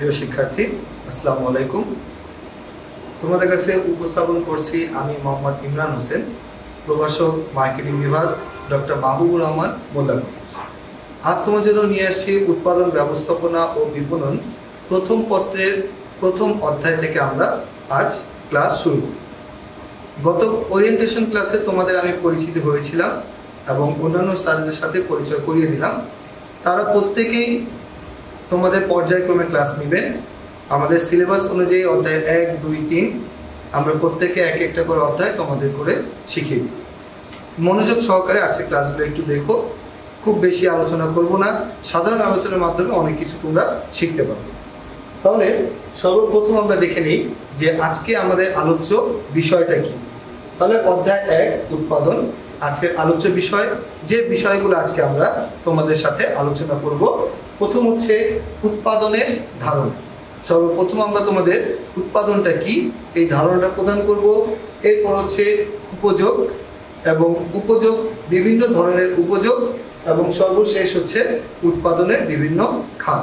প্রিয় শিক্ষার্থী, আসসালামু আলাইকুম। তোমাদের কাছে উপস্থাপন করছি আমি মোহাম্মদ ইমরান হোসেন, প্রভাষক মার্কেটিং বিভাগ ডক্টর মাহবুবুর রহমান মোল্লাগঞ্জ আজ তোমার জন্য নিয়ে আসছি উৎপাদন ব্যবস্থাপনা ও বিপণন প্রথম পত্রের প্রথম অধ্যায় থেকে আমরা আজ ক্লাস শুরু করি গত ওরিয়েন্টেশন ক্লাসে তোমাদের আমি পরিচিত হয়েছিলাম এবং অন্যান্য স্যারদের সাথে পরিচয় করিয়ে দিলাম। তারা প্রত্যেকেই তোমাদের পর্যায়ক্রমে ক্লাস নেবেন আমাদের সিলেবাস অনুযায়ী অধ্যায় এক, দুই, তিন, আমরা প্রত্যেকে এক একটা করে অধ্যায় তোমাদের করে শিখিয়ে দিই। মনোযোগ সহকারে আছে ক্লাসগুলো একটু দেখো। খুব বেশি আলোচনা করব না। সাধারণ আলোচনার মাধ্যমে অনেক কিছু তোমরা শিখতে পারবে তাহলে সর্বপ্রথম আমরা দেখে নিই যে আজকে আমাদের আলোচ্য বিষয়টা কি। তাহলে অধ্যায় এক, উৎপাদন। আজকের আলোচ্য বিষয়, যে বিষয়গুলো আজকে আমরা তোমাদের সাথে আলোচনা করব প্রথম হচ্ছে উৎপাদনের ধারণা। সর্বপ্রথম আমরা তোমাদের উৎপাদনটা কি? এই ধারণাটা প্রদান করব। এরপর হচ্ছে উপযোগ এবং উপযোগ বিভিন্ন ধরনের উপযোগ এবং সর্বশেষ হচ্ছে উৎপাদনের বিভিন্ন খাত।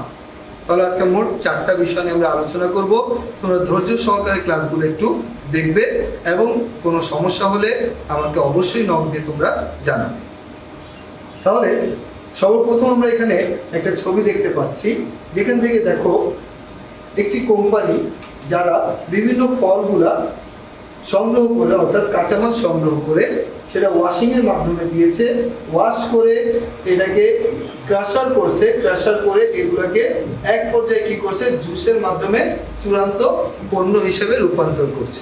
তাহলে আজকে মোট চারটা বিষয় নিয়ে আমরা আলোচনা করব। তোমরা ধৈর্য সহকারে ক্লাসগুলো একটু দেখবে এবং কোনো সমস্যা হলে আমাকে অবশ্যই নক দিয়ে তোমরা জানাবে। তাহলে সর্বপ্রথম আমরা এখানে একটা ছবি দেখতে পাচ্ছি। যেখান থেকে দেখো, একটি কোম্পানি যারা বিভিন্ন ফলগুলা সংগ্রহ করে, অর্থাৎ কাঁচামাল সংগ্রহ করে, সেটা ওয়াশিং এর মাধ্যমে দিয়েছে। ওয়াশ করে এটাকে ক্রাশার করছে। ক্রাশার করে এগুলোকে এক পর্যায়ে কি করছে? জুসের মাধ্যমে চূড়ান্ত পণ্য হিসেবে রূপান্তর করছে।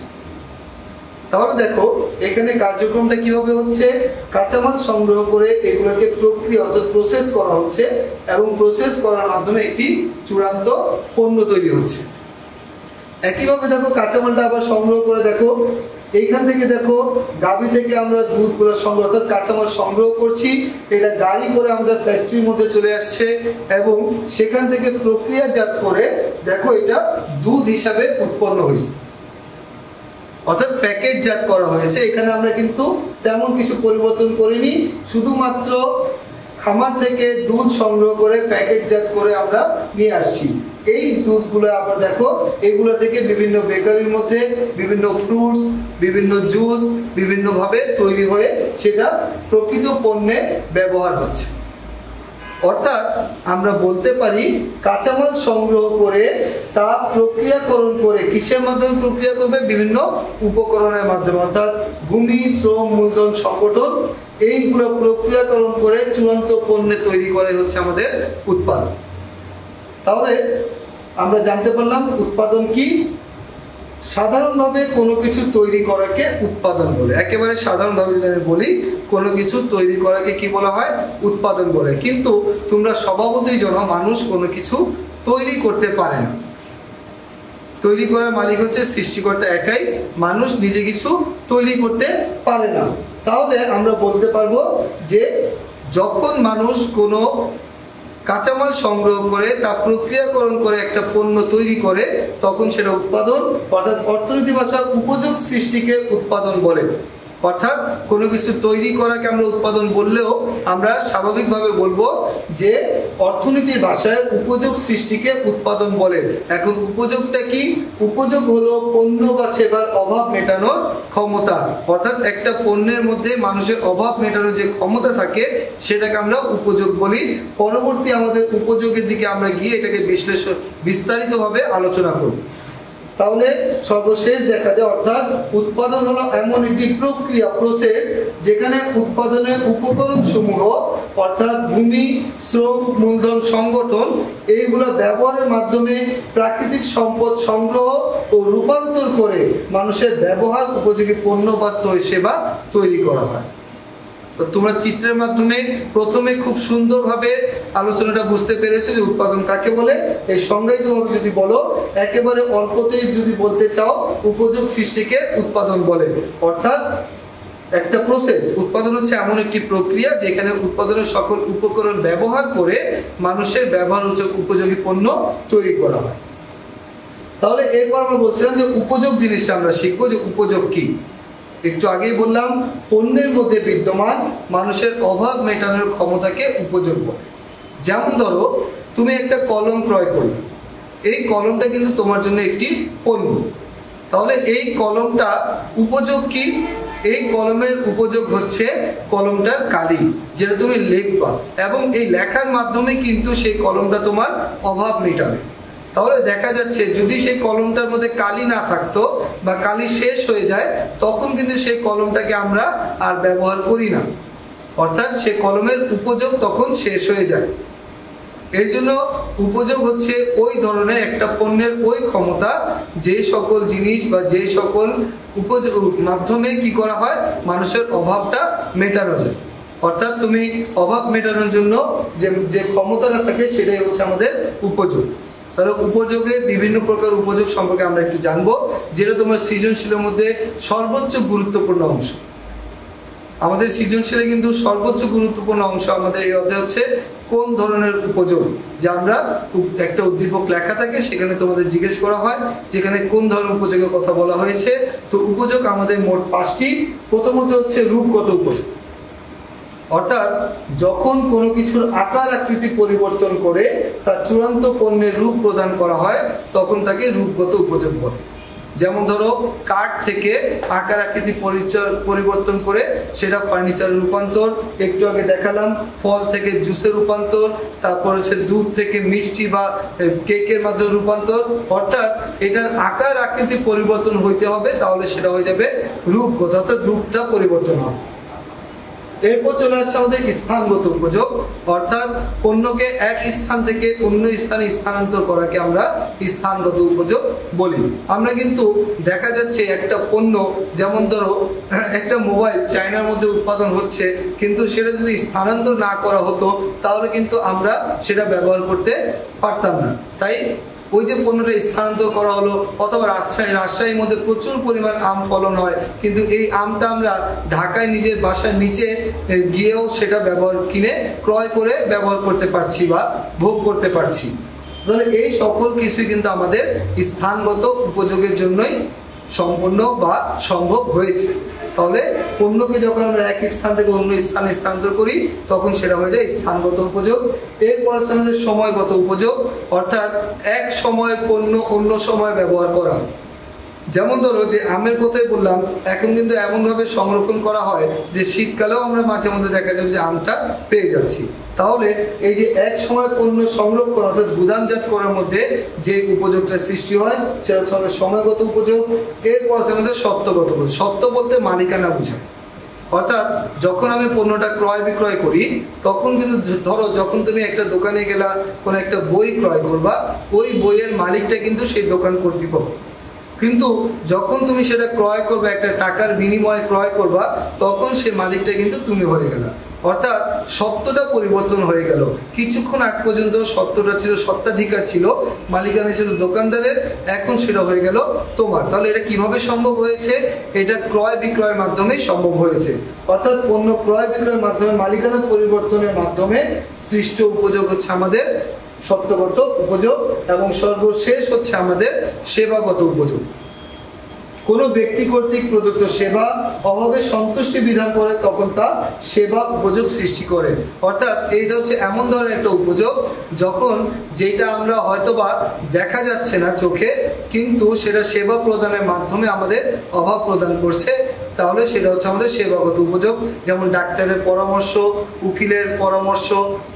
তাহলে দেখো, এখানে কার্যক্রমটা কীভাবে হচ্ছে? কাঁচামাল সংগ্রহ করে এগুলোকে প্রক্রিয়া অর্থাৎ প্রসেস করা হচ্ছে এবং প্রসেস করার মাধ্যমে একটি চূড়ান্ত পণ্য তৈরি হচ্ছে। একইভাবে দেখো, কাঁচামালটা আবার সংগ্রহ করে দেখো, এইখান থেকে দেখো, গাবি থেকে আমরা দুধগুলো সংগ্রহ, অর্থাৎ কাঁচামাল সংগ্রহ করছি, এটা গাড়ি করে আমাদের ফ্যাক্টরির মধ্যে চলে আসছে এবং সেখান থেকে প্রক্রিয়াজাত করে দেখো, এটা দুধ হিসাবে উৎপন্ন হয়েছে। অর্থাৎ প্যাকেটজাত করা হয়েছে। এখানে আমরা কিন্তু তেমন কিছু পরিবর্তন করিনি। শুধুমাত্র খামার থেকে দুধ সংগ্রহ করে প্যাকেটজাত করে আমরা নিয়ে আসছি। এই দুধগুলো আবার দেখো, এগুলো থেকে বিভিন্ন বেকারির মধ্যে বিভিন্ন ফ্রুটস বিভিন্ন জুস বিভিন্নভাবে তৈরি হয়ে সেটা প্রকৃত পণ্যে ব্যবহার হচ্ছে। অর্থাৎ আমরা বলতে পারি কাঁচামাল সংগ্রহ করে তা প্রক্রিয়াকরণ করে কিসের মাধ্যমে প্রক্রিয়া করবে? বিভিন্ন উপকরণের মাধ্যমে। অর্থাৎ ভূমি, শ্রম, মূলধন, সংগঠন, এইগুলো প্রক্রিয়াকরণ করে চূড়ান্ত পণ্যে তৈরি করে হচ্ছে আমাদের উৎপাদন। তাহলে আমরা জানতে পারলাম উৎপাদন কি? সাধারণভাবে কোনো কিছু তৈরি করাকে উৎপাদন বলে। একেবারে সাধারণভাবে যদি আমি বলি, কোনো কিছু তৈরি করাকে কি বলা হয়? উৎপাদন বলে। কিন্তু তোমরা স্বভাবতই জানো, মানুষ কোনো কিছু তৈরি করতে পারে না। তৈরি করার মালিক হচ্ছে সৃষ্টিকর্তা একাই। মানুষ নিজে কিছু তৈরি করতে পারে না। তাহলে আমরা বলতে পারব যে, যখন মানুষ কোনো কাঁচামাল সংগ্রহ করে তা প্রক্রিয়াকরণ করে একটা পণ্য তৈরি করে, তখন সেটা উৎপাদন, অর্থাৎ অর্থনীতি ভাষা উপযোগ সৃষ্টিকে উৎপাদন বলে। অর্থাৎ কোনো কিছু তৈরি করাকে আমরা উৎপাদন বললেও আমরা স্বাভাবিকভাবে বলব যে অর্থনীতির ভাষায় উপযোগ সৃষ্টিকে উৎপাদন বলে। এখন উপযোগটা কি? উপযোগ হলো পণ্য বা সেবার অভাব মেটানোর ক্ষমতা। অর্থাৎ একটা পণ্যের মধ্যে মানুষের অভাব মেটানোর যে ক্ষমতা থাকে, সেটাকে আমরা উপযোগ বলি। পরবর্তী আমাদের উপযোগের দিকে আমরা গিয়ে এটাকে বিশ্লেষণ বিস্তারিতভাবে আলোচনা করব। তাহলে সর্বশেষ দেখা যায়, অর্থাৎ উৎপাদন হলো এমন একটি প্রক্রিয়া প্রসেস যেখানে উৎপাদনের উপকরণ সমূহ অর্থাৎ ভূমি, শ্রম, মূলধন, সংগঠন, এইগুলো ব্যবহারের মাধ্যমে প্রাকৃতিক সম্পদ সংগ্রহ ও রূপান্তর করে মানুষের ব্যবহার উপযোগী পণ্য বা সেবা তৈরি করা হয়। তো তোমরা চিত্রের মাধ্যমে প্রথমে খুব সুন্দরভাবে আলোচনাটা বুঝতে পেরেছ যে উৎপাদন কাকে বলে। এই সংজ্ঞায়িতভাবে যদি বলো, একেবারে অল্পতেই যদি বলতে চাও, উপযোগ সৃষ্টিকে উৎপাদন বলে। অর্থাৎ একটা প্রসেস উৎপাদন হচ্ছে এমন একটি প্রক্রিয়া যেখানে উৎপাদনের সকল উপকরণ ব্যবহার করে মানুষের ব্যবহার উপযোগী পণ্য তৈরি করা হয়। তাহলে এরপর আমরা বলছিলাম যে উপযোগ জিনিসটা আমরা শিখব যে উপযোগ কি। একটু আগেই বললাম পণ্যের মধ্যে বিদ্যমান মানুষের অভাব মেটানোর ক্ষমতাকে উপযোগ বলে। যেমন ধরো, তুমি একটা কলম ক্রয় করলে। এই কলমটা কিন্তু তোমার জন্য একটি পণ্য। তাহলে এই কলমটা উপযোগ কি? এই কলমের উপযোগ হচ্ছে কলমটার কালি, যেটা তুমি লিখবা। এবং এই লেখার মাধ্যমে কিন্তু সেই কলমটা তোমার অভাব মেটাবে। তাহলে দেখা যাচ্ছে যদি সেই কলমটার মধ্যে কালি না থাকতো বা কালি শেষ হয়ে যায়, তখন কিন্তু সেই কলমটাকে আমরা আর ব্যবহার করি না। অর্থাৎ সে কলমের উপযোগ তখন শেষ হয়ে যায়। এর জন্য উপযোগ হচ্ছে ওই ধরনের একটা পণ্যের ওই ক্ষমতা, যে সকল জিনিস বা যে সকল উপযোগ মাধ্যমে কি করা হয়, মানুষের অভাবটা মেটানো যায়। অর্থাৎ তুমি অভাব মেটানোর জন্য যে যে ক্ষমতাটা থাকে, সেটাই হচ্ছে আমাদের উপযোগ। তাহলে উপযোগে বিভিন্ন প্রকার উপযোগ সম্পর্কে আমরা একটু জানব, যেটা তোমার সৃজনশীলের মধ্যে সর্বোচ্চ গুরুত্বপূর্ণ অংশ। আমাদের সৃজনশীলে কিন্তু সর্বোচ্চ গুরুত্বপূর্ণ অংশ আমাদের এই অধ্যায় হচ্ছে কোন ধরনের উপযোগ, যে আমরা একটা উদ্দীপক লেখা থাকে, সেখানে তোমাদের জিজ্ঞেস করা হয়, যেখানে কোন ধরনের উপযোগের কথা বলা হয়েছে। তো উপযোগ আমাদের মোট পাঁচটি। প্রথমত হচ্ছে রূপগত উপযোগ। অর্থাৎ যখন কোনো কিছুর আকার আকৃতি পরিবর্তন করে তার চূড়ান্ত পণ্যের রূপ প্রদান করা হয়, তখন তাকে রূপগত উপযোগ বলে। যেমন ধরো, কাঠ থেকে আকার আকৃতি পরিবর্তন করে সেটা ফার্নিচারের রূপান্তর, একটু আগে দেখালাম, ফল থেকে জুসের রূপান্তর, তারপর হচ্ছে দুধ থেকে মিষ্টি বা কেকের মাধ্যমে রূপান্তর, অর্থাৎ এটার আকার আকৃতি পরিবর্তন হইতে হবে, তাহলে সেটা হয়ে যাবে রূপগত, অর্থাৎ রূপটা পরিবর্তন হবে। এরপর চলে আসছে আমাদের স্থানগত উপযোগ অর্থাৎ পণ্যকে এক স্থান থেকে অন্য স্থানে স্থানান্তর করাকে আমরা স্থানগত উপযোগ বলি। আমরা কিন্তু দেখা যাচ্ছে একটা পণ্য, যেমন ধরো, একটা মোবাইল চায়নার মধ্যে উৎপাদন হচ্ছে, কিন্তু সেটা যদি স্থানান্তর না করা হতো, তাহলে কিন্তু আমরা সেটা ব্যবহার করতে পারতাম না। তাই ওই যে পণ্যটা স্থানান্তর করা হলো, অথবা রাজশাহী, রাজশাহীর মধ্যে প্রচুর পরিমাণ আম ফলন হয়, কিন্তু এই আমটা আমরা ঢাকায় নিজের বাসার নিচে গিয়েও সেটা ব্যবহার কিনে ক্রয় করে ব্যবহার করতে পারছি বা ভোগ করতে পারছি। তাহলে এই সকল কিছুই কিন্তু আমাদের স্থানগত উপযোগের জন্যই সম্পন্ন বা সম্ভব হয়েছে। তাহলে পণ্যকে যখন আমরা এক স্থান থেকে অন্য স্থানে স্থানান্তর করি, তখন সেটা হয়ে যায় স্থানগত উপযোগ, এরপর আমাদের সময়গত উপযোগ। অর্থাৎ এক সময়ের পণ্য অন্য সময় ব্যবহার করা। যেমন ধরো যে আমের কথাই বললাম, এখন কিন্তু এমনভাবে সংরক্ষণ করা হয় যে শীতকালেও আমরা মাঝে মধ্যে দেখা যাবে যে আমটা পেয়ে যাচ্ছি। তাহলে এই যে এক সময় পণ্য সংরক্ষণ অর্থাৎ গুদামজাত করার মধ্যে যে উপযোগটা সৃষ্টি হয়, সেটা হচ্ছে আমাদের সময়গত উপযোগ, এরপর আছে আমাদের সত্যগত সত্য বলতে মালিকানা বোঝায়। অর্থাৎ যখন আমি পণ্যটা ক্রয় বিক্রয় করি, তখন কিন্তু ধরো যখন তুমি একটা দোকানে গেলা, কোনো একটা বই ক্রয় করবা, ওই বইয়ের মালিকটা কিন্তু সেই দোকান কর্তৃপক্ষ। কিন্তু যখন তুমি সেটা ক্রয় করবে, একটা টাকার বিনিময়ে ক্রয় করবা, তখন সে মালিকটা কিন্তু তুমি হয়ে গেলা। অর্থাৎ সত্যটা পরিবর্তন হয়ে গেল। কিছুক্ষণ আগ পর্যন্ত সত্যটা ছিল, সত্ত্বাধিকার ছিল। মালিকানা ছিল দোকানদারের, এখন সেটা হয়ে গেল তোমার। তাহলে এটা কীভাবে সম্ভব হয়েছে? এটা ক্রয় বিক্রয়ের মাধ্যমে সম্ভব হয়েছে। অর্থাৎ পণ্য ক্রয় বিক্রয়ের মাধ্যমে, মালিকানা পরিবর্তনের মাধ্যমে সৃষ্ট উপযোগ হচ্ছে আমাদের সত্যগত উপযোগ এবং সর্বশেষ হচ্ছে আমাদের সেবাগত উপযোগ। কোনো ব্যক্তি কর্তৃক প্রদত্ত সেবা অভাবে সন্তুষ্টি বিধান করে তখন তা সেবা উপযোগ সৃষ্টি করে। অর্থাৎ এইটা হচ্ছে এমন ধরনের একটা উপযোগ যখন যেটা আমরা হয়তোবা দেখা যাচ্ছে না চোখে, কিন্তু সেটা সেবা প্রদানের মাধ্যমে আমাদের অভাব প্রদান করছে। তাহলে সেটা হচ্ছে আমাদের সেবাগত উপযোগ। যেমন ডাক্তারের পরামর্শ, উকিলের পরামর্শ,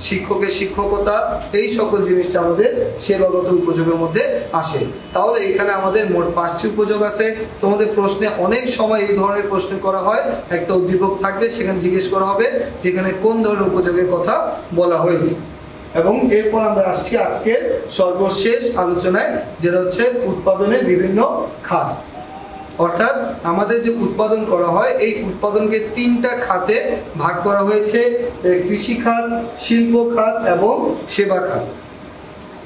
শিক্ষকের শিক্ষকতা, এই সকল জিনিসটা আমাদের সেবাগত উপযোগের মধ্যে আসে। তাহলে এখানে আমাদের মোট পাঁচটি উপযোগ আছে। তোমাদের প্রশ্নে অনেক সময় এই ধরনের প্রশ্ন করা হয়। একটা উদ্দীপক থাকবে, সেখানে জিজ্ঞেস করা হবে যেখানে কোন ধরনের উপযোগের কথা বলা হয়েছে। এবং এরপর আমরা আসছি আজকের সর্বশেষ আলোচনায়, যেটা হচ্ছে উৎপাদনের বিভিন্ন খাত। অর্থাৎ আমাদের যে উৎপাদন করা হয়, এই উৎপাদনকে তিনটা খাতে ভাগ করা হয়েছে কৃষি খাত, শিল্প খাত এবং সেবা খাত।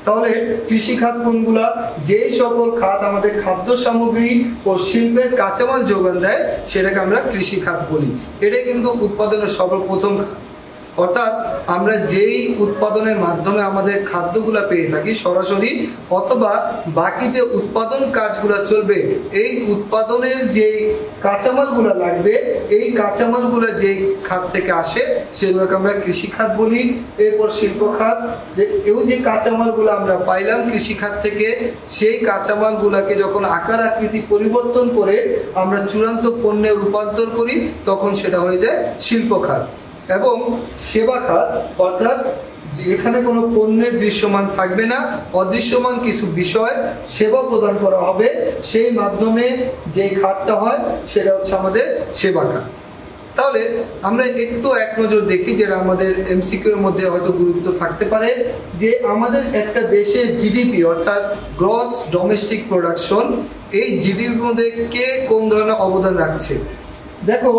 তাহলে কৃষি খাত কোনগুলা? যে সকল খাত আমাদের খাদ্য সামগ্রী ও শিল্পের কাঁচামাল যোগান দেয়, সেটাকে আমরা কৃষি খাত বলি। এটাই কিন্তু উৎপাদনের সর্বপ্রথম খাত। অর্থাৎ আমরা যেই উৎপাদনের মাধ্যমে আমাদের খাদ্যগুলা পেয়ে থাকি সরাসরি অথবা বাকি যে উৎপাদন কাজগুলো চলবে, এই উৎপাদনের যে কাঁচামালগুলো লাগবে, এই কাঁচামালগুলো যেই খাত থেকে আসে সেগুলোকে আমরা কৃষিখাত বলি। এরপর শিল্প খাত এই যে কাঁচামালগুলো আমরা পাইলাম কৃষিখাত থেকে, সেই কাঁচামালগুলোকে যখন আকার আকৃতি পরিবর্তন করে আমরা চূড়ান্ত পণ্যে রূপান্তর করি, তখন সেটা হয়ে যায় শিল্প খাত এবং সেবা খাত, অর্থাৎ যেখানে কোনো পণ্যের দৃশ্যমান থাকবে না, অদৃশ্যমান কিছু বিষয় সেবা প্রদান করা হবে, সেই মাধ্যমে যে খাতটা হয়, সেটা হচ্ছে আমাদের সেবা খাত। তাহলে আমরা একটু এক নজর দেখি যেটা আমাদের এমসিকিউর মধ্যে হয়তো গুরুত্ব থাকতে পারে, যে আমাদের একটা দেশের জিডিপি অর্থাৎ গ্রস ডোমেস্টিক প্রোডাকশন এই জিডিপির মধ্যে কে কোন ধরনের অবদান রাখছে? দেখো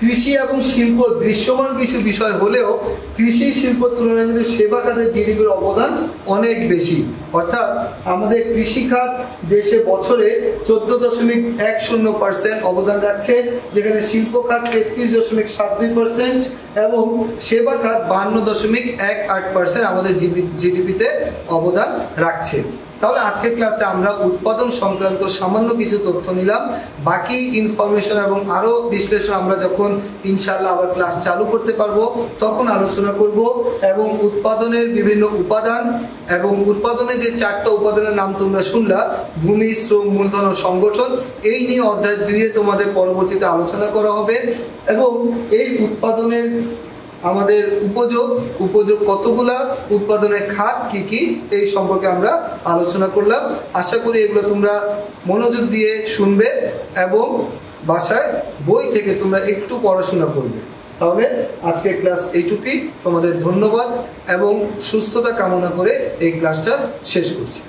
কৃষি এবং শিল্প দৃশ্যমান কিছু বিষয় হলেও কৃষি শিল্প তুলনায় কিন্তু সেবা খাতের জিডিপির অবদান অনেক বেশি। অর্থাৎ আমাদের কৃষি খাত দেশে বছরে চোদ্দ দশমিক এক শূন্য পার্সেন্ট অবদান রাখছে, যেখানে শিল্প খাত তেত্রিশ দশমিক সাত দুই পার্সেন্ট এবং সেবা খাত বান্ন দশমিক এক আট পার্সেন্ট আমাদের জিডিপিতে অবদান রাখছে। তাহলে আজকের ক্লাসে আমরা উৎপাদন সংক্রান্ত সামান্য কিছু তথ্য নিলাম। বাকি ইনফরমেশন এবং আরও বিশ্লেষণ আমরা যখন ইনশাল্লাহ আবার ক্লাস চালু করতে পারব, তখন আলোচনা করব এবং উৎপাদনের বিভিন্ন উপাদান এবং উৎপাদনের যে চারটা উপাদানের নাম তোমরা শুনলা, ভূমি, শ্রম, মূলধন ও সংগঠন, এই নিয়ে অধ্যায় দুইয়ে তোমাদের পরবর্তীতে আলোচনা করা হবে। এবং এই উৎপাদনের আমাদের উপযোগ উপযোগ কতগুলা, উৎপাদনের খাত কি কি, এই সম্পর্কে আমরা আলোচনা করলাম। আশা করি এগুলো তোমরা মনোযোগ দিয়ে শুনবে এবং বাসায় বই থেকে তোমরা একটু পড়াশোনা করবে। তাহলে আজকে ক্লাস এইটুকুই। তোমাদের ধন্যবাদ এবং সুস্থতা কামনা করে এই ক্লাসটা শেষ করছি।